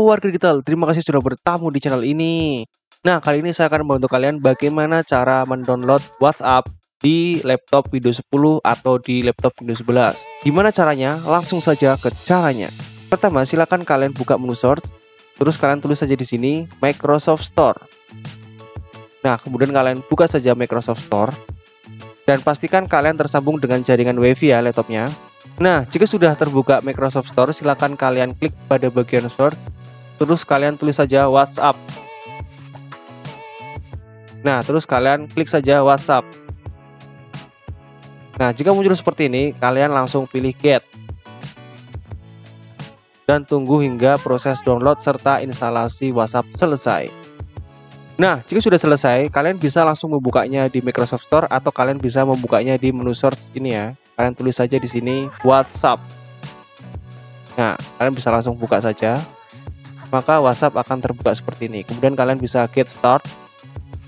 warga digital, terima kasih sudah bertamu di channel ini. Nah, kali ini saya akan membantu kalian bagaimana cara mendownload WhatsApp di laptop Windows 10 atau di laptop Windows 11. Gimana caranya? Langsung saja ke caranya. Pertama, silakan kalian buka menu source, terus kalian tulis saja di sini Microsoft Store. Nah, kemudian kalian buka saja Microsoft Store dan pastikan kalian tersambung dengan jaringan WiFi ya laptopnya. Nah, jika sudah terbuka Microsoft Store, silakan kalian klik pada bagian search, terus kalian tulis saja WhatsApp. Nah, terus kalian klik saja WhatsApp. Nah, jika muncul seperti ini, kalian langsung pilih Get. Dan tunggu hingga proses download serta instalasi WhatsApp selesai. Nah, jika sudah selesai, kalian bisa langsung membukanya di Microsoft Store atau kalian bisa membukanya di menu search ini ya kalian tulis saja di sini WhatsApp. Nah, kalian bisa langsung buka saja. Maka WhatsApp akan terbuka seperti ini. Kemudian kalian bisa get start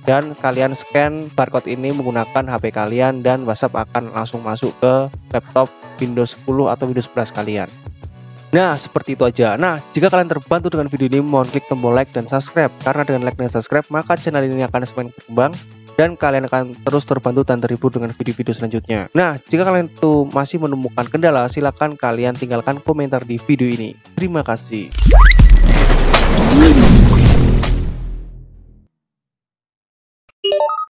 dan kalian scan barcode ini menggunakan HP kalian dan WhatsApp akan langsung masuk ke laptop Windows 10 atau Windows 11 kalian. Nah, seperti itu aja. Nah, jika kalian terbantu dengan video ini, mohon klik tombol like dan subscribe. Karena dengan like dan subscribe, maka channel ini akan semakin berkembang dan kalian akan terus terbantu dan terhibur dengan video-video selanjutnya. Nah, jika kalian tuh masih menemukan kendala, silahkan kalian tinggalkan komentar di video ini. Terima kasih.